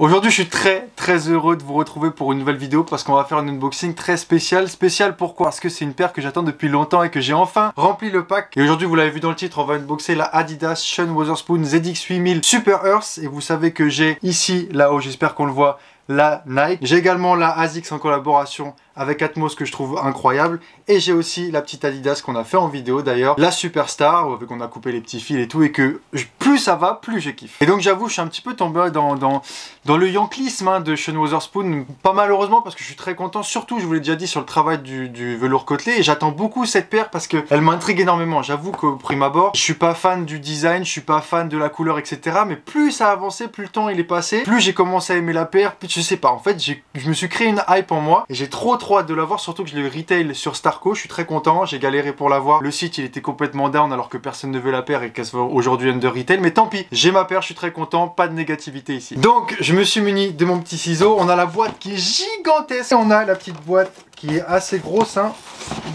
Aujourd'hui je suis très très heureux de vous retrouver pour une nouvelle vidéo parce qu'on va faire un unboxing très spécial. Spécial pourquoi? Parce que c'est une paire que j'attends depuis longtemps et que j'ai enfin rempli le pack. Et aujourd'hui vous l'avez vu dans le titre, on va unboxer la Adidas Sean Wotherspoon ZX8000 Super Earth. Et vous savez que j'ai ici, là-haut, j'espère qu'on le voit, la Nike. J'ai également la ASICS en collaboration avec Atmos que je trouve incroyable. Et j'ai aussi la petite Adidas qu'on a fait en vidéo d'ailleurs, la Superstar, avec on a coupé les petits fils et tout, et que plus ça va, plus je kiffe. Et donc j'avoue, je suis un petit peu tombé dans, dans, le yanklisme hein, de Sean Wotherspoon, pas malheureusement parce que je suis très content, surtout je vous l'ai déjà dit sur le travail du, du velours côtelé, et j'attends beaucoup cette paire parce qu'elle m'intrigue énormément. J'avoue qu'au prime abord, je suis pas fan du design, je suis pas fan de la couleur, etc. Mais plus ça a avancé, plus le temps il est passé, plus j'ai commencé à aimer la paire, plus je sais pas, en fait je me suis créé une hype en moi, et j'ai trop trop hâte de l'avoir, surtout que je l'ai retail sur Starco, je suis très content, j'ai galéré pour l'avoir. Le site il était complètement down alors que personne ne veut la paire et qu'elle soit aujourd'hui under retail, mais tant pis, j'ai ma paire, je suis très content, pas de négativité ici. Donc je me suis muni de mon petit ciseau, on a la boîte qui est gigantesque, on a la petite boîte qui est assez grosse hein,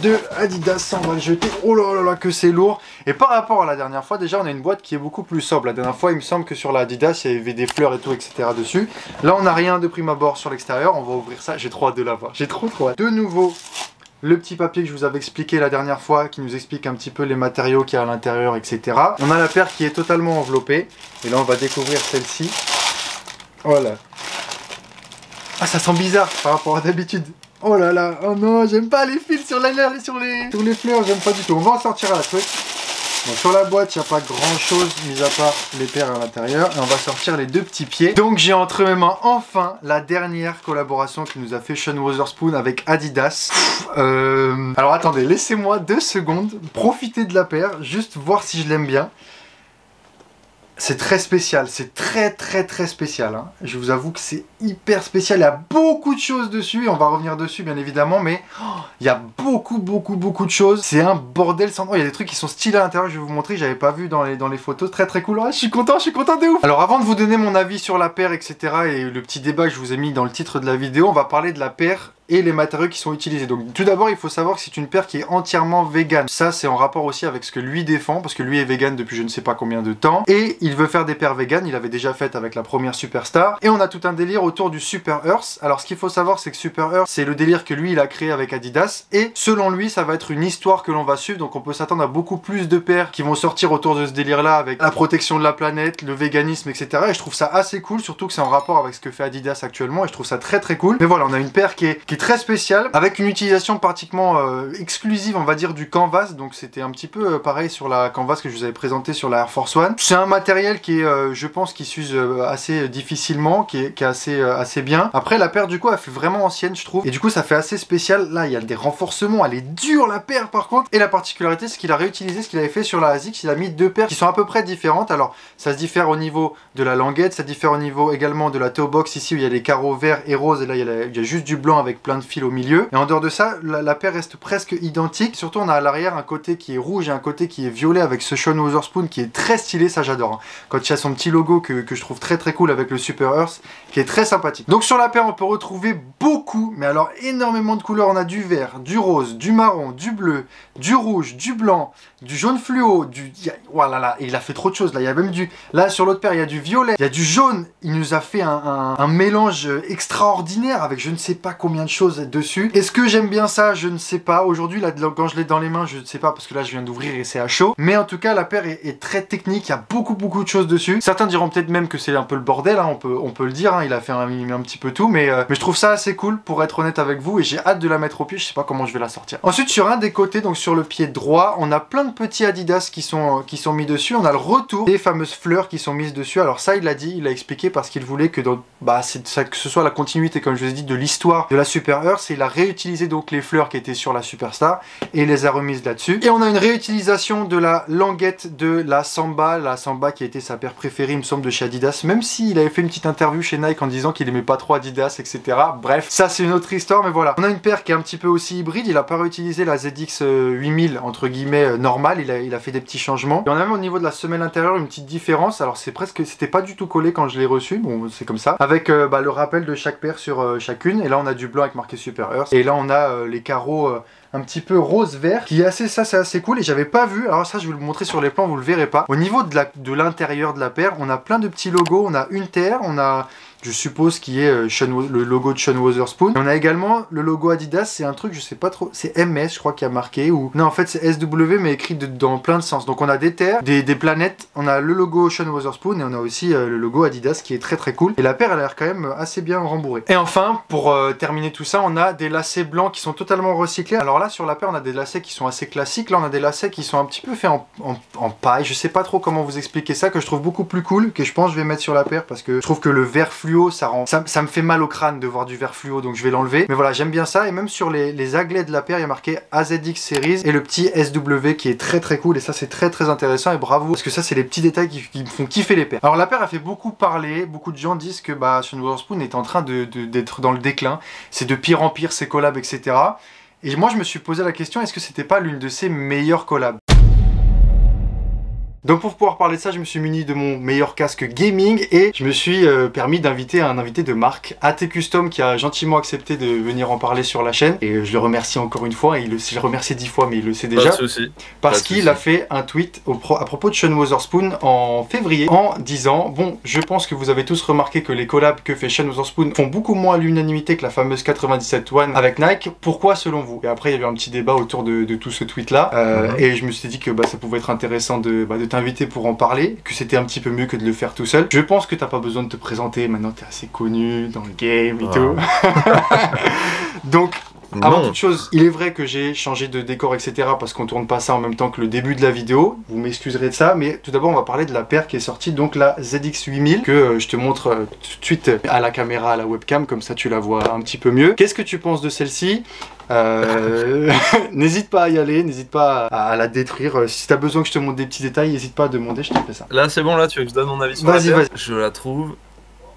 de Adidas, on va le jeter, oh là là là que c'est lourd. Et par rapport à la dernière fois, déjà on a une boîte qui est beaucoup plus sobre. La dernière fois il me semble que sur la Adidas il y avait des fleurs et tout etc dessus. Là on n'a rien de prime abord sur l'extérieur, on va ouvrir ça, j'ai trop hâte de l'avoir, j'ai trop trop hâte. De nouveau le petit papier que je vous avais expliqué la dernière fois qui nous explique un petit peu les matériaux qu'il y a à l'intérieur, etc. On a la paire qui est totalement enveloppée. Et là, on va découvrir celle-ci. Voilà. Ah, ça sent bizarre par rapport à d'habitude. Oh là là, oh non, j'aime pas les fils sur, la, sur, les, sur les fleurs, j'aime pas du tout. On va en sortir à la truc sur la boîte, il n'y a pas grand chose, mis à part les paires à l'intérieur. Et on va sortir les deux petits pieds. Donc j'ai entre mes mains enfin la dernière collaboration qui nous a fait Sean Wotherspoon avec Adidas. Euh, alors attendez, laissez-moi deux secondes profiter de la paire, juste voir si je l'aime bien. C'est très spécial, c'est très très très spécial. Hein. Je vous avoue que c'est hyper spécial, il y a beaucoup de choses dessus, et on va revenir dessus bien évidemment, mais oh, il y a beaucoup beaucoup beaucoup de choses. C'est un bordel sans nom, il y a des trucs qui sont stylés à l'intérieur, je vais vous montrer, j'avais pas vu dans les, dans les photos, très très cool. je suis content, je suis content de ouf Alors avant de vous donner mon avis sur la paire, etc. et le petit débat que je vous ai mis dans le titre de la vidéo, on va parler de la paire et les matériaux qui sont utilisés. Donc tout d'abord il faut savoir que c'est une paire qui est entièrement vegan. Ça c'est en rapport aussi avec ce que lui défend parce que lui est vegan depuis je ne sais pas combien de temps et il veut faire des paires vegan, il avait déjà fait avec la première Superstar et on a tout un délire autour du Super Earth. Alors ce qu'il faut savoir c'est que Super Earth c'est le délire que lui il a créé avec Adidas et selon lui ça va être une histoire que l'on va suivre donc on peut s'attendre à beaucoup plus de paires qui vont sortir autour de ce délire là avec la protection de la planète, le véganisme etc. Et je trouve ça assez cool surtout que c'est en rapport avec ce que fait Adidas actuellement et je trouve ça très très cool. Mais voilà on a une paire qui est, qui est très spéciale avec une utilisation pratiquement euh, exclusive, on va dire, du canvas. Donc c'était un petit peu euh, pareil sur la canvas que je vous avais présenté sur la Air Force One. C'est un matériel qui est, euh, je pense, qui s'use assez difficilement, qui est, assez, assez bien. Après, la paire, du coup, elle fait vraiment ancienne, je trouve. Et du coup, ça fait assez spécial. Là, il y a des renforcements. Elle est dure, la paire, par contre. Et la particularité, c'est qu'il a réutilisé ce qu'il avait fait sur la ASICS. Il a mis deux paires qui sont à peu près différentes. Alors, ça se diffère au niveau de la languette. Ça diffère au niveau également de la toe box ici, où il y a les carreaux verts et roses. Et là, il y a juste du blanc avec plein de fils au milieu. Et en dehors de ça, la, paire reste presque identique. Surtout, on a à l'arrière un côté qui est rouge et un côté qui est violet avec ce Sean Wotherspoon qui est très stylé, ça j'adore. Hein. Quand il y a son petit logo que, je trouve très très cool avec le Super Earth, qui est très sympathique. Donc sur la paire, on peut retrouver beaucoup, mais alors énormément de couleurs. On a du vert, du rose, du marron, du bleu, du rouge, du blanc, du jaune fluo, du... Voilà, là, il a fait trop de choses là. Il y a même du... Là, sur l'autre paire, il y a du violet, il y a du jaune. Il nous a fait un, un mélange extraordinaire avec je ne sais pas combien de dessus. Est-ce que j'aime bien ça? Je ne sais pas. Aujourd'hui, là, quand je l'ai dans les mains, je ne sais pas parce que là, je viens d'ouvrir et c'est à chaud. Mais en tout cas, la paire est, très technique. Il y a beaucoup, beaucoup de choses dessus. Certains diront peut-être même que c'est un peu le bordel. Hein, on, peut, on peut le dire. Hein. il a fait un, un petit peu tout. Mais, euh, mais je trouve ça assez cool pour être honnête avec vous. Et j'ai hâte de la mettre au pied. Je sais pas comment je vais la sortir. Ensuite, sur un des côtés, donc sur le pied droit, on a plein de petits Adidas qui sont, qui sont mis dessus. On a le retour des fameuses fleurs qui sont mises dessus. Alors ça, il l'a dit, il a expliqué parce qu'il voulait que, dans, bah, ça, que ce soit la continuité, comme je vous ai dit, de l'histoire de la Super Et il a réutilisé donc les fleurs qui étaient sur la Superstar et les a remises là-dessus. Et on a une réutilisation de la languette de la Samba, la Samba qui été sa paire préférée, il me semble, de chez Adidas, même s'il avait fait une petite interview chez Nike en disant qu'il aimait pas trop Adidas, etc. Bref, ça c'est une autre histoire, mais voilà. On a une paire qui est un petit peu aussi hybride, il a pas réutilisé la ZX 8000, entre guillemets, euh, normale, il a, fait des petits changements. Et on a même au niveau de la semelle intérieure une petite différence, alors c'est presque, c'était pas du tout collé quand je l'ai reçu, bon c'est comme ça, avec euh, bah, le rappel de chaque paire sur euh, chacune, et là on a du blanc avec marqué Super Earth, et là on a les carreaux un petit peu rose-vert, qui est assez, ça c'est assez cool, et j'avais pas vu, alors ça je vais vous le montrer sur les plans, vous le verrez pas. Au niveau de l'intérieur de, la paire, on a plein de petits logos, on a une terre, on a je suppose qui est euh, le logo de Sean Wotherspoon. On a également le logo Adidas, c'est un truc, je sais pas trop, c'est MS, je crois, qui a marqué, ou non, en fait, c'est SW, mais écrit dans plein de sens. Donc, on a des terres, des, des planètes, on a le logo Sean Wotherspoon, et on a aussi euh, le logo Adidas qui est très très cool. Et la paire, elle a l'air quand même assez bien rembourrée. Et enfin, pour euh, terminer tout ça, on a des lacets blancs qui sont totalement recyclés. Alors là, sur la paire, on a des lacets qui sont assez classiques. Là, on a des lacets qui sont un petit peu faits en, en- en paille. Je sais pas trop comment vous expliquer ça, que je trouve beaucoup plus cool, que je pense que je vais mettre sur la paire parce que je trouve que le vert fluo, ça me fait mal au crâne de voir du vert fluo, donc je vais l'enlever. Mais voilà, j'aime bien ça. Et même sur les, aglets de la paire, il y a marqué AZX Series et le petit SW qui est très très cool. Et ça, c'est très très intéressant et bravo parce que ça, c'est les petits détails qui, me font kiffer les paires. Alors la paire a fait beaucoup parler. Beaucoup de gens disent que bah, Sean Wotherspoon est en train d'être dans le déclin. C'est de pire en pire ses collabs, etc. Et moi, je me suis posé la question est-ce que c'était pas l'une de ses meilleures collabs? Donc pour pouvoir parler de ça, je me suis muni de mon meilleur casque gaming et je me suis euh, permis d'inviter un invité de marque, AT Custom, qui a gentiment accepté de venir en parler sur la chaîne. Et je le remercie encore une fois, et il le, je le remercie dix fois, mais il le sait Pas déjà. de soucis. Parce Pas qu'il souci. a fait un tweet au pro- à propos de Sean Wotherspoon en février en disant Bon, je pense que vous avez tous remarqué que les collabs que fait Sean Wotherspoon font beaucoup moins à l'unanimité que la fameuse 97 One avec Nike. Pourquoi selon vous? Et après, il y a eu un petit débat autour de, de tout ce tweet là. Mhm. Et je me suis dit que bah, ça pouvait être intéressant de, bah, de t'inviter pour en parler, que c'était un petit peu mieux que de le faire tout seul. Je pense que t'as pas besoin de te présenter, maintenant t'es assez connu dans le game et tout. Donc, avant Non. toute chose, il est vrai que j'ai changé de décor, etc. parce qu'on tourne pas ça en même temps que le début de la vidéo. Vous m'excuserez de ça, mais tout d'abord, on va parler de la paire qui est sortie, donc la ZX8000, que euh, je te montre euh, tout de suite à la caméra, à la webcam, comme ça tu la vois un petit peu mieux. Qu'est-ce que tu penses de celle-ci? Euh, N'hésite pas à y aller, n'hésite pas à, à la détruire. Euh, Si t'as besoin que je te montre des petits détails, n'hésite pas à demander, je te fais ça. Là, c'est bon, là, tu veux que je donne mon avis sur la Vas-y, paire? vas-y. Je la trouve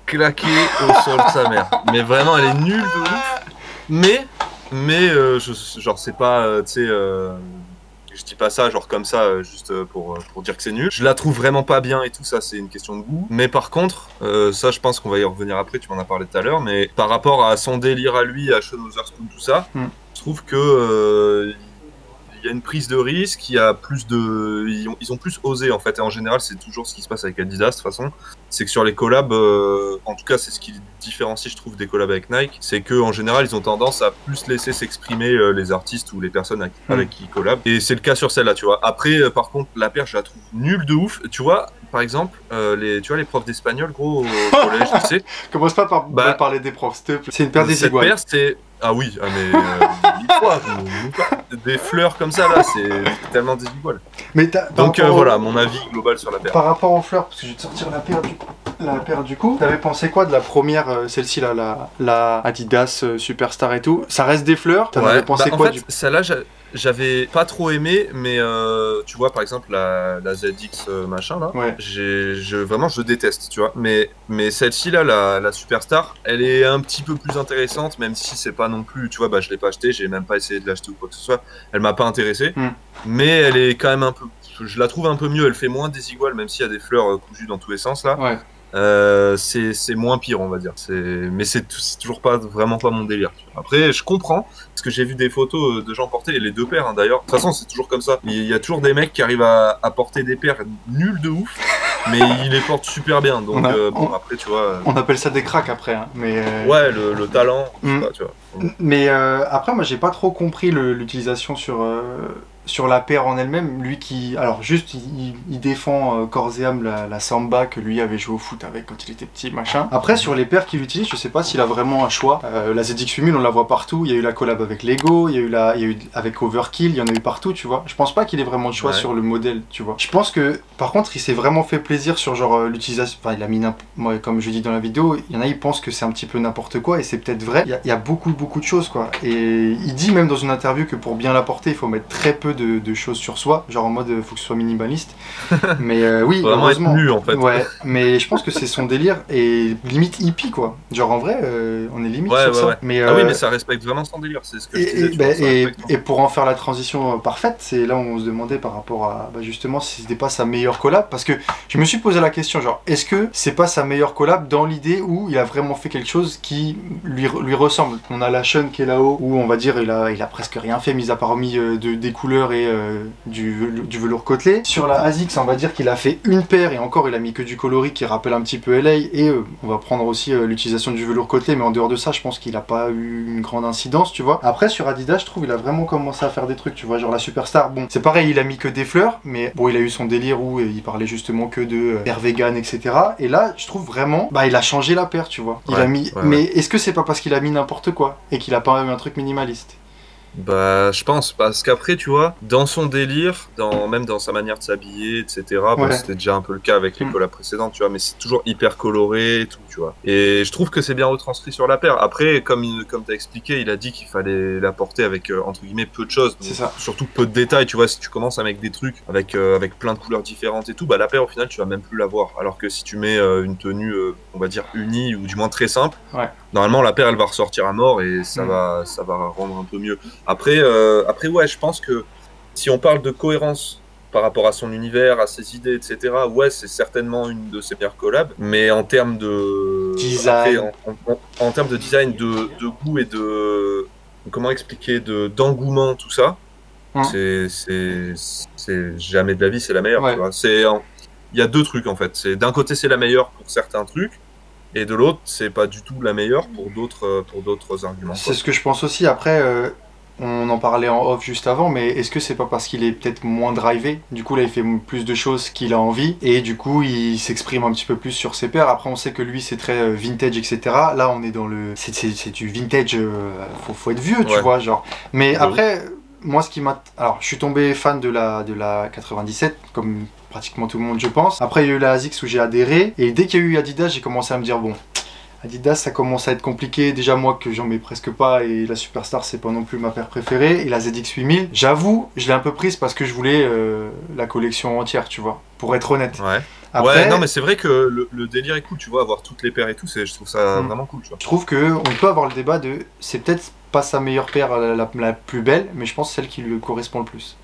claquée au sol de sa mère. Mais vraiment, elle est nulle de ouf. Mais, mais, euh, je, genre, c'est pas, euh, tu sais, euh, je dis pas ça, genre, comme ça, juste pour, pour dire que c'est nul. Je la trouve vraiment pas bien et tout, ça, c'est une question de goût. Mais par contre, euh, ça, je pense qu'on va y revenir après, tu m'en as parlé tout à l'heure, mais par rapport à son délire à lui, à Sean Wotherspoon, tout ça, Hmm. je trouve que. euh, y a une prise de risque, il y a plus de, ils ont, ils ont plus osé en fait. Et en général, c'est toujours ce qui se passe avec Adidas de toute façon. C'est que sur les collabs, euh, en tout cas, c'est ce qui différencie, je trouve, des collabs avec Nike, c'est que en général, ils ont tendance à plus laisser s'exprimer euh, les artistes ou les personnes avec, Mm. avec qui ils collabent. Et c'est le cas sur celle-là, tu vois. Après, euh, par contre, la paire, je la trouve nulle de ouf. Tu vois, par exemple, euh, les, tu vois, les profs d'espagnol, gros, au collège, tu sais. Commence pas par Bah, parler des profs, s'il te plaît. C'est une paire des Cette paire, c'est. Ah oui, ah mais. euh, fois, des fleurs comme ça, là, c'est tellement désigual. Mais Donc euh, au- voilà, mon avis global sur la paire. Par rapport aux fleurs, parce que je vais te sortir la paire du, la paire du coup, t'avais pensé quoi de la première, euh, celle-ci là, la, la Adidas euh, Superstar et tout? Ça reste des fleurs? T'en avais pensé bah, en quoi fait, du celle-là, j'a- j'avais pas trop aimé, mais euh, tu vois, par exemple, la, la ZX machin là, Ouais. je, vraiment, je déteste, tu vois. Mais, mais celle-ci là, la, la Superstar, elle est un petit peu plus intéressante, même si c'est pas non plus, tu vois, bah je l'ai pas acheté, j'ai même pas essayé de l'acheter ou quoi que ce soit. Elle m'a pas intéressé, Hmm. mais elle est quand même un peu, je la trouve un peu mieux. Elle fait moins désigual, même s'il y a des fleurs cousues dans tous les sens là. Ouais. Euh, c'est c'est moins pire, on va dire. Mais c'est toujours pas vraiment pas mon délire. Après, je comprends parce que j'ai vu des photos euh, de gens porter et les deux paires hein, d'ailleurs. De toute façon, c'est toujours comme ça. Il y a toujours des mecs qui arrivent à, à porter des paires nulles de ouf, mais ils les portent super bien. Donc a- euh, bon, on- après, tu vois. euh, On appelle ça des cracks après, hein, mais... Ouais, le, le talent, pas, tu vois. Mais après, moi, j'ai pas trop compris l'utilisation sur, sur la paire en elle-même. Lui qui. Alors, juste, il, défend euh, corps et âme la, la samba que lui avait joué au foot avec quand il était petit, machin. Après, sur les paires qu'il utilise, je sais pas s'il a vraiment un choix. Euh, la ZX8000, on la voit partout. Il y a eu la collab avec Lego, il y a eu, la, il y a eu avec Overkill, il y en a eu partout, tu vois. Je pense pas qu'il ait vraiment de choix Ouais. sur le modèle, tu vois. Je pense que, par contre, il s'est vraiment fait plaisir sur genre euh, l'utilisation. Enfin, il a mis Moi, comme je dis dans la vidéo, il y en a, ils pensent que c'est un petit peu n'importe quoi et c'est peut-être vrai. Il y, a, il y a beaucoup, beaucoup de choses, quoi. Et il dit même dans une interview que pour bien la porter, il faut mettre très peu de, de choses sur soi. Genre en mode, il faut que ce soit minimaliste. mais euh, oui, Faut vraiment être heureusement. nu en fait. Ouais, mais je pense que c'est son délire et limite hippie quoi. Genre en vrai, euh, on est limite Ouais, sur ouais, ça. ouais. Mais, Ah oui, euh, mais ça respecte vraiment son délire, c'est ce que je et, disais. bah, pour en faire la transition euh, parfaite, c'est là où on se demandait par rapport à bah, justement si c'était pas sa meilleure collab. Parce que je me suis posé la question, genre, est-ce que c'est pas sa meilleure collab dans l'idée où il a vraiment fait quelque chose qui lui, lui ressemble? On a la Sean qui est là-haut, où on va dire il a, il a presque rien fait, mis à part mis euh, de, des couleurs et euh, du, du velours côtelé. Sur la ASICS, on va dire qu'il a fait une paire et encore il a mis que du coloris qui rappelle un petit peu LA et euh, on va prendre aussi euh, l'utilisation du velours côtelé. Mais en dehors de ça je pense qu'il a pas eu une grande incidence tu vois. Après sur Adidas je trouve il a vraiment commencé à faire des trucs tu vois genre la Superstar. Bon c'est pareil il a mis que des fleurs. Mais bon il a eu son délire où il parlait justement que de paire vegan etc et là je trouve vraiment bah il a changé la paire tu vois. Il Ouais, a mis ouais, mais est-ce que c'est pas parce qu'il a mis n'importe quoi et qu'il a pas eu un truc minimaliste? Bah, je pense, parce qu'après, tu vois, dans son délire, dans, même dans sa manière de s'habiller, etc., bon, c'était déjà un peu le cas avec les Mm. collabs précédentes, tu vois, mais c'est toujours hyper coloré et tout, tu vois. Et je trouve que c'est bien retranscrit sur la paire. Après, comme, il- comme t'as expliqué, il a dit qu'il fallait la porter avec, euh, entre guillemets, peu de choses. C'est ça. Surtout peu de détails, tu vois, si tu commences avec des trucs avec, euh, avec plein de couleurs différentes et tout, bah la paire, au final, tu vas même plus la voir. Alors que si tu mets euh, une tenue, on va dire, unie, ou du moins très simple, Ouais. normalement, la paire, elle va ressortir à mort et ça, Mm. va, ça va rendre un peu mieux. Après, euh, après, ouais, je pense que si on parle de cohérence par rapport à son univers, à ses idées, etc., ouais, c'est certainement une de ses meilleures collabs. Mais en termes de Design. après, en, en- en termes de design, de, de goût et de comment expliquer, de d'engouement, tout ça, Hum. c'est jamais de la vie, c'est la meilleure. Ouais. C'est il y a deux trucs en fait. C'est d'un côté c'est la meilleure pour certains trucs. Et de l'autre, c'est pas du tout la meilleure pour d'autres pour d'autres arguments. C'est ce que je pense aussi. Après, euh, on en parlait en off juste avant, mais est-ce que c'est pas parce qu'il est peut-être moins drivé? Du coup, là, il fait plus de choses qu'il a envie, et du coup, il s'exprime un petit peu plus sur ses paires. Après, on sait que lui, c'est très euh, vintage, etc. Là, on est dans le. C'est, du vintage, euh, faut, faut être vieux, tu Ouais. vois, genre. Mais Oui. après, moi, ce qui m'a. Alors, je suis tombé fan de la, de la 97, comme pratiquement tout le monde, je pense. Après, il y a eu la ASICS où j'ai adhéré, et dès qu'il y a eu Adidas, j'ai commencé à me dire, bon. Adidas, ça commence à être compliqué. Déjà, moi, que j'en mets presque pas, et la Superstar, c'est pas non plus ma paire préférée. Et la ZX 8000, j'avoue, je l'ai un peu prise parce que je voulais euh, la collection entière, tu vois, pour être honnête. Ouais. Après, ouais, non, mais c'est vrai que le, le délire est cool, tu vois, avoir toutes les paires et tout, je trouve ça Mm. vraiment cool, tu vois. je trouve que on peut avoir le débat de c'est peut-être pas sa meilleure paire la, la- la plus belle, mais je pense celle qui lui correspond le plus.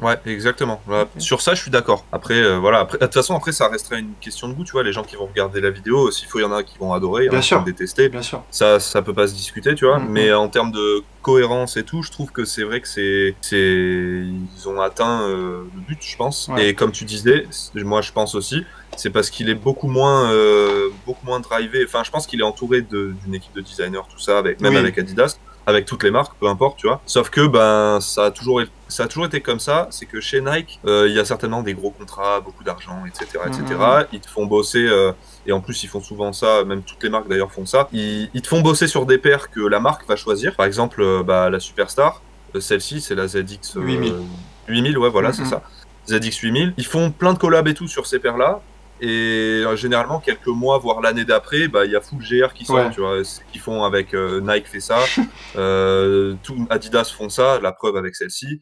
Ouais, exactement. Voilà. Ok. Sur ça, je suis d'accord. Après, euh, voilà. Après, de toute façon, après, ça restera une question de goût, tu vois. Les gens qui vont regarder la vidéo, s'il faut, il y en a qui vont adorer, il y en Bien a qui sûr. vont détester. Bien sûr. Ça, ça peut pas se discuter, tu vois. Mhm. Mais en termes de cohérence et tout, je trouve que c'est vrai que c'est, c'est, ils ont atteint euh, le but, je pense. Ouais. Et comme tu disais, moi, je pense aussi, c'est parce qu'il est beaucoup moins, euh, beaucoup moins drivé. Enfin, je pense qu'il est entouré d'une équipe de designers, tout ça, avec même Oui. avec Adidas, avec toutes les marques, peu importe, tu vois. Sauf que ben, ça a toujours, été- ça a toujours été comme ça. C'est que chez Nike, euh, il y a certainement des gros contrats, beaucoup d'argent, etc., etc. Mhm. Ils te font bosser. euh, et en plus, ils font souvent ça, même toutes les marques d'ailleurs font ça. Ils, ils te font bosser sur des paires que la marque va choisir. Par exemple, euh, bah, la Superstar, celle-ci, c'est la ZX euh, 8000. 8000, ouais, voilà, Mhm. c'est ça. ZX 8000. Ils font plein de collabs et tout sur ces paires-là. Et euh, généralement, quelques mois, voire l'année d'après, bah, il y a full GR qui sort, Ouais. tu vois. Ce qu'ils font avec euh, Nike fait ça, euh, tout, Adidas font ça, la preuve avec celle-ci,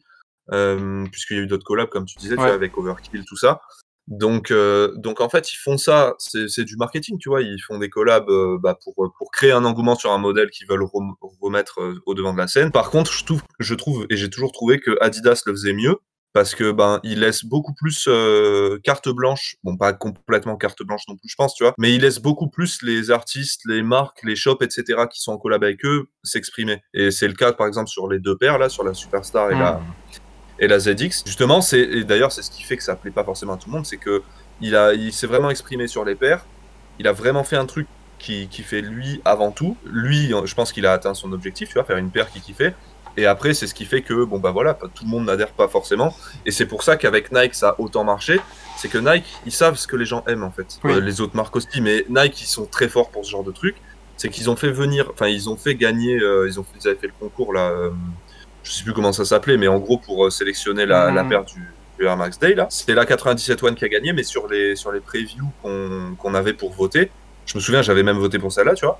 euh, puisqu'il y a eu d'autres collabs, comme tu disais, tu vois, avec Overkill, tout ça. Donc, euh, donc en fait, ils font ça, c'est du marketing, tu vois. Ils font des collabs euh, bah, pour, pour créer un engouement sur un modèle qu'ils veulent rem- remettre au devant de la scène. Par contre, je trouve, je trouve et j'ai toujours trouvé que Adidas le faisait mieux parce que ben il laisse beaucoup plus euh, carte blanche, bon pas complètement carte blanche non plus, je pense, tu vois, mais il laisse beaucoup plus les artistes, les marques, les shops, etc. qui sont en collab avec eux s'exprimer. Et c'est le cas par exemple sur les deux paires là, sur la Superstar et Mm. la et la ZX. Justement, c'est et d'ailleurs c'est ce qui fait que ça plaît pas forcément à tout le monde, c'est que il a il s'est vraiment exprimé sur les paires. Il a vraiment fait un truc qui, qui fait lui avant tout. Lui, je pense qu'il a atteint son objectif, tu vois, faire une paire qui kiffait. Et après, c'est ce qui fait que, bon, bah voilà, tout le monde n'adhère pas forcément. Et c'est pour ça qu'avec Nike, ça a autant marché. C'est que Nike, ils savent ce que les gens aiment, en fait. Oui. Euh, les autres marques aussi, mais Nike, ils sont très forts pour ce genre de truc. C'est qu'ils ont fait venir, enfin, ils ont fait gagner, euh, ils, ont fait, ils avaient fait le concours, là, euh, je sais plus comment ça s'appelait, mais en gros, pour euh, sélectionner la, la paire du, du Air Max Day, là. C'était la 97 One qui a gagné, mais sur les, sur les previews qu'on qu'on avait pour voter, je me souviens, j'avais même voté pour celle-là, tu vois.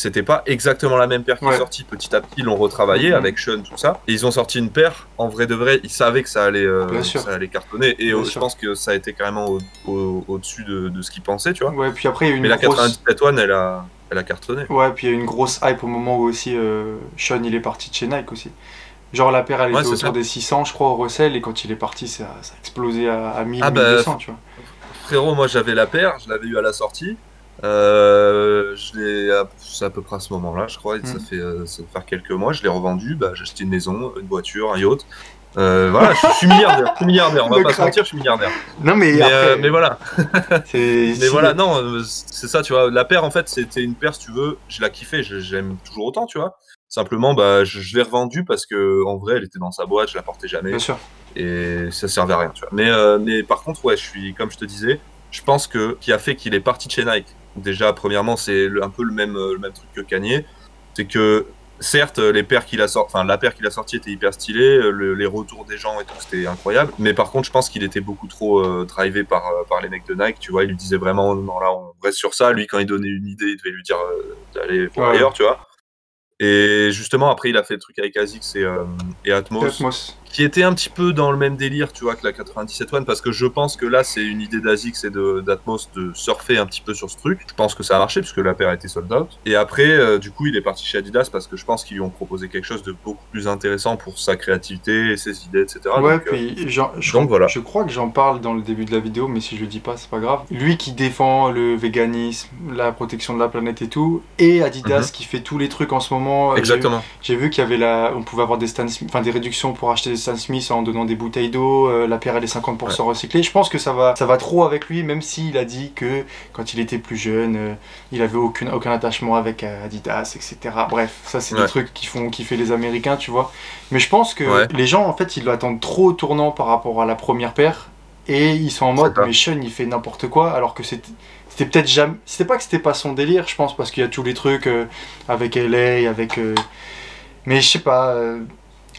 C'était pas exactement la même paire qui Ouais. est sortie. Petit à petit, ils l'ont retravaillé Mhm. avec Sean, tout ça. Et ils ont sorti une paire. En vrai de vrai, ils savaient que ça allait, euh, ça allait cartonner. Et euh, je pense que ça a été carrément au- au- au-dessus de, de ce qu'ils pensaient, tu vois. Ouais, puis après, il y a une Mais la grosse. 97 One, elle a, elle a cartonné. Ouais, puis il y a une grosse hype au moment où aussi euh, Sean il est parti de chez Nike aussi. Genre la paire elle Ouais, était autour ça. des 600 je crois au recel et quand il est parti ça, ça a explosé à, à 1000 Ah bah, 1200 tu vois. Frérot, moi j'avais la paire, je l'avais eu à la sortie. Euh, je l'ai, à- c'est à peu près à ce moment-là, je crois. et Ça Mm. fait, euh, ça fait faire quelques mois. Je l'ai revendu. Bah, j'ai acheté une maison, une voiture, un yacht. Euh, voilà, je, suis milliardaire, je suis milliardaire, on va pas se mentir, je suis milliardaire. Non mais, Mais, après, euh, mais voilà, mais voilà, non, euh, c'est ça, tu vois. La paire, en fait, c'était une paire, si tu veux, je la kiffais, j'aime toujours autant, tu vois. Simplement, bah, je, je l'ai revendue parce que en vrai, elle était dans sa boîte, je la portais jamais Bien sûr. et ça servait à rien, tu vois. Mais, euh, mais par contre, ouais, je suis, comme je te disais, je pense que qui a fait qu'il est parti de chez Nike. Déjà, premièrement, c'est un peu le même, euh, le même truc que Kanye, c'est que certes, les paires qu'il a sorti, enfin la paire qu'il a sortie était hyper stylée, euh, le- les retours des gens et tout, c'était incroyable. Mais par contre, je pense qu'il était beaucoup trop euh, drivé par, euh, par les mecs de Nike, tu vois. Il lui disait vraiment, non là, on reste sur ça. Lui, quand il donnait une idée, il devait lui dire euh, d'aller voir Ouais. ailleurs, tu vois. Et justement, après, il a fait le truc avec ASICS et, euh, et Atmos Atmos. Qui était un petit peu dans le même délire, tu vois, que la 97 One, parce que je pense que là, c'est une idée d'Azix et de- d'Atmos de, surfer un petit peu sur ce truc. Je pense que ça a marché, puisque la paire a été sold out. Et après, euh, du coup, il est parti chez Adidas, parce que je pense qu'ils lui ont proposé quelque chose de beaucoup plus intéressant pour sa créativité, ses idées, etc. ouais, Donc, euh, je, donc voilà. je crois que j'en parle dans le début de la vidéo, mais si je le dis pas, c'est pas grave. Lui qui défend le véganisme, la protection de la planète et tout, et Adidas qui fait tous les trucs en ce moment. euh, Exactement. J'ai vu qu'il y avait la, on pouvait avoir des Stan Smith- enfin des réductions pour acheter des Stan Smith en donnant des bouteilles d'eau. euh, la paire elle est 50% recyclée. Je pense que ça va, ça va trop avec lui, même s'il a dit que quand il était plus jeune, euh, il avait aucun, aucun attachement avec euh, Adidas, etc. Bref, ça c'est des trucs qui font kiffer les Américains, tu vois. Mais je pense que Ouais. les gens en fait ils l'attendent trop au tournant par rapport à la première paire et ils sont en mode mais Sean il fait n'importe quoi alors que c'était c'était peut-être jamais c'était pas que c'était pas son délire je pense parce qu'il y a tous les trucs euh, avec LA avec euh, mais je sais pas euh,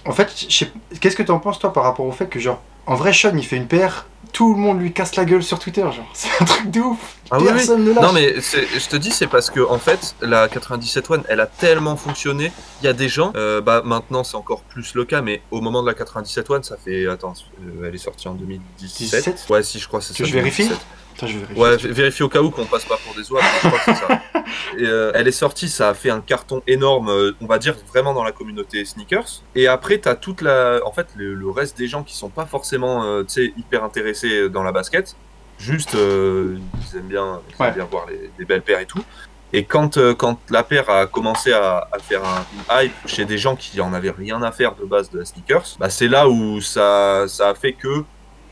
en fait qu'est-ce que t'en penses toi par rapport au fait que genre en vrai Sean il fait une paire tout le monde lui casse la gueule sur Twitter genre c'est un truc de ouf Ah oui, oui. personne ne lâche Non mais je te dis c'est parce que en fait la 97 One elle a tellement fonctionné. Il y a des gens, euh, bah maintenant c'est encore plus le cas, mais au moment de la 97 One ça fait attends, euh, elle est sortie en 2017. 17? Ouais si je crois c'est ça. je vérifie 2017. Putain, je. Ouais, vé- vérifie au cas où qu'on passe pas pour des oies, je crois que c'est ça. Et, euh, elle est sortie, ça a fait un carton énorme, euh, on va dire vraiment dans la communauté sneakers. Et après, t'as toute la, en fait, le, le reste des gens qui sont pas forcément, euh, tu sais, hyper intéressés dans la basket. Juste, ils aiment bien, ils aiment bien voir les, les belles paires et tout. Et quand, quand la paire a commencé à, à faire un, une hype chez des gens qui en avaient rien à faire de base de la sneakers, bah c'est là où ça, ça a fait que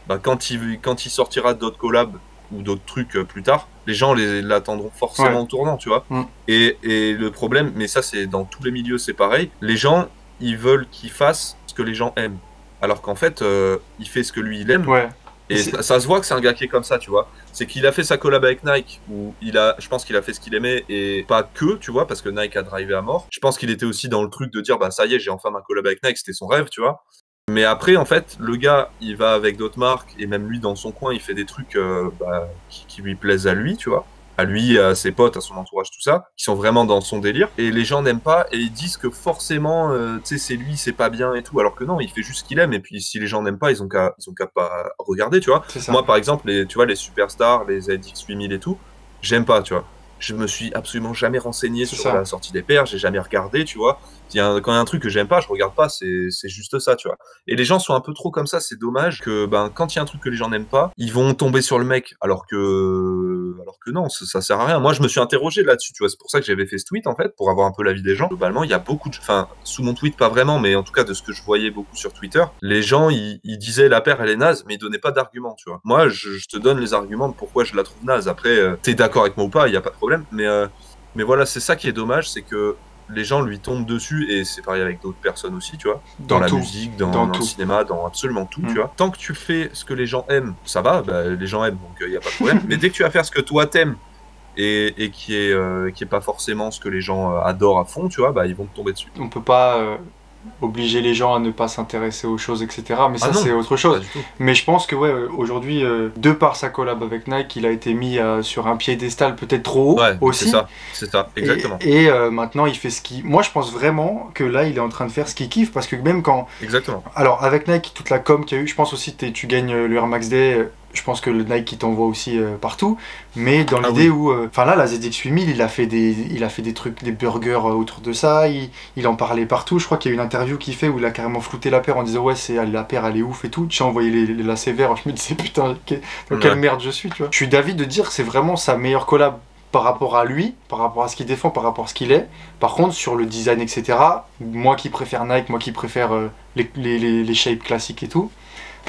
bah, quand, il, quand il sortira d'autres collabs ou d'autres trucs euh, plus tard, les gens les- l'attendront forcément Ouais. au tournant, tu vois. Mm. Et, et le problème, mais ça c'est dans tous les milieux, c'est pareil, les gens, ils veulent qu'il fasse ce que les gens aiment. Alors qu'en fait, euh, il fait ce que lui il aime. ouais Et ça se voit que c'est un gars qui est comme ça, tu vois. C'est qu'il a fait sa collab avec Nike, où il a, je pense qu'il a fait ce qu'il aimait, et pas que, tu vois, parce que Nike a drivé à mort. Je pense qu'il était aussi dans le truc de dire, bah ça y est, j'ai enfin ma collab avec Nike, c'était son rêve, tu vois. Mais après, en fait, le gars, il va avec d'autres marques, et même lui, dans son coin, il fait des trucs euh, bah, qui, qui lui plaisent à lui, tu vois. À lui, à ses potes, à son entourage, tout ça, qui sont vraiment dans son délire. Et les gens n'aiment pas, et ils disent que forcément, euh, tu sais, c'est lui, c'est pas bien et tout. Alors que non, il fait juste ce qu'il aime, et puis si les gens n'aiment pas, ils ont qu'à qu'à pas regarder, tu vois. Moi, par exemple, les, tu vois, les superstars, les ZX8000 et tout, j'aime pas, tu vois. Je me suis absolument jamais renseigné sur ça. la sortie des paires, j'ai jamais regardé, tu vois. Quand il y a un truc que j'aime pas, je regarde pas, c'est juste ça, tu vois. Et les gens sont un peu trop comme ça, c'est dommage que ben, quand il y a un truc que les gens n'aiment pas, ils vont tomber sur le mec, alors que, alors que non, ça, ça sert à rien. Moi, je me suis interrogé là-dessus, tu vois. C'est pour ça que j'avais fait ce tweet, en fait, pour avoir un peu l'avis des gens. Globalement, il y a beaucoup de. Enfin, sous mon tweet, pas vraiment, mais en tout cas, de ce que je voyais beaucoup sur Twitter, les gens, ils, ils disaient la paire, elle est naze, mais ils donnaient pas d'arguments, tu vois. Moi, je, je te donne les arguments de pourquoi je la trouve naze. Après, euh, t'es d'accord avec moi ou pas, il y a pas de problème. Mais, euh, mais voilà, c'est ça qui est dommage, c'est que les gens lui tombent dessus, et c'est pareil avec d'autres personnes aussi, tu vois dans, la tout. musique, dans, Dans le cinéma, dans absolument tout, Mm. tu vois. Tant que tu fais ce que les gens aiment, ça va, bah, les gens aiment, donc il n'y a pas de problème. Mais dès que tu vas faire ce que toi t'aimes et, et qui est euh, qui est pas forcément ce que les gens euh, adorent à fond, tu vois, bah ils vont te tomber dessus. on peut pas euh, obliger les gens à ne pas s'intéresser aux choses, etc. Mais ça, Ah non. c'est autre chose. Mais je pense que, ouais, euh, aujourd'hui, euh, de par sa collab avec Nike, il a été mis euh, sur un piédestal peut-être trop haut Ouais, c'est aussi. ça, c'est ça, exactement, Et, euh, maintenant, il fait ce qu'il. Moi, je pense vraiment que là, il est en train de faire ce qu'il kiffe parce que même quand. exactement. Alors, avec Nike, toute la com qu'il y a eu, je pense aussi que tu gagnes le Air Max Day. Je pense que le Nike qui t'envoie aussi euh, partout, mais dans Ah l'idée oui. où, euh, enfin là, la ZX8000, il a fait des, il a fait des trucs, des burgers euh, autour de ça. Il, il en parlait partout. Je crois qu'il y a eu une interview qu'il fait où il a carrément flouté la paire en disant ouais, c'est la paire, elle est ouf et tout. J'ai envoyé les, les lacets verts. Je me disais putain, que- quelle merde je suis, tu vois. Je suis d'avis de dire que c'est vraiment sa meilleure collab par rapport à lui, par rapport à ce qu'il défend, par rapport à ce qu'il est. Par contre, sur le design, etc., moi qui préfère Nike, moi qui préfère euh, les, les, les, les shapes classiques et tout,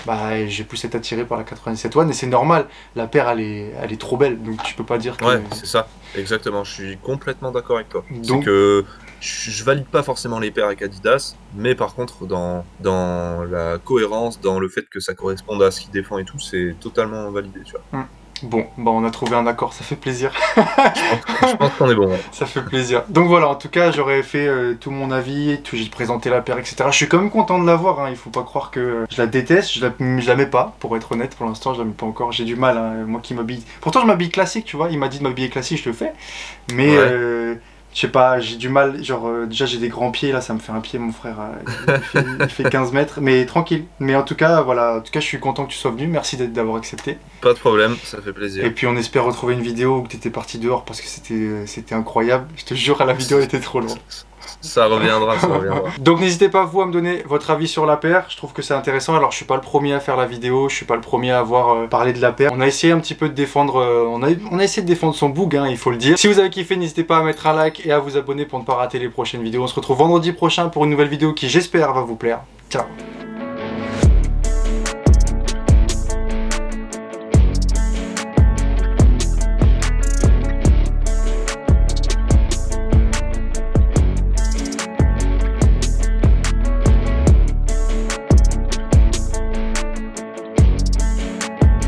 bah, j'ai plus été attiré par la 97 One et c'est normal. La paire, elle est, elle est trop belle, donc tu peux pas dire que. Ouais, c'est ça, exactement. Je suis complètement d'accord avec toi. Donc- que je, valide pas forcément les paires avec Adidas, mais par contre, dans, dans la cohérence, dans le fait que ça corresponde à ce qu'il défend et tout, c'est totalement validé. Tu vois. Bon, bah on a trouvé un accord, ça fait plaisir. Je pense qu'on est bon. ouais. Ça fait plaisir. Donc voilà, en tout cas, j'aurais fait euh, tout mon avis, tout, j'ai présenté la paire, etc. Je suis quand même content de l'avoir, hein. il faut pas croire que je la déteste, je la, je la mets pas, pour être honnête, pour l'instant, je la mets pas encore, j'ai du mal, hein, moi qui m'habille. Pourtant, je m'habille classique, tu vois, il m'a dit de m'habiller classique, je le fais, mais Ouais. euh, je sais pas, j'ai du mal, genre, euh, déjà j'ai des grands pieds, là, ça me fait un pied, mon frère, euh, il, fait, il fait 15 mètres, mais tranquille. Mais en tout cas, voilà, en tout cas, je suis content que tu sois venu, merci d'avoir accepté. Pas de problème, ça fait plaisir. Et puis on espère retrouver une vidéo où tu étais parti dehors parce que c'était incroyable. Je te jure, la vidéo était trop longue. Ça reviendra, ça reviendra. Donc n'hésitez pas vous à me donner votre avis sur la paire. Je trouve que c'est intéressant. Alors je suis pas le premier à faire la vidéo, je suis pas le premier à avoir euh, parlé de la paire. On a essayé un petit peu de défendre, euh, on, a, essayé de défendre son boug, hein, il faut le dire. Si vous avez kiffé, n'hésitez pas à mettre un like et à vous abonner pour ne pas rater les prochaines vidéos. On se retrouve vendredi prochain pour une nouvelle vidéo qui j'espère va vous plaire. Ciao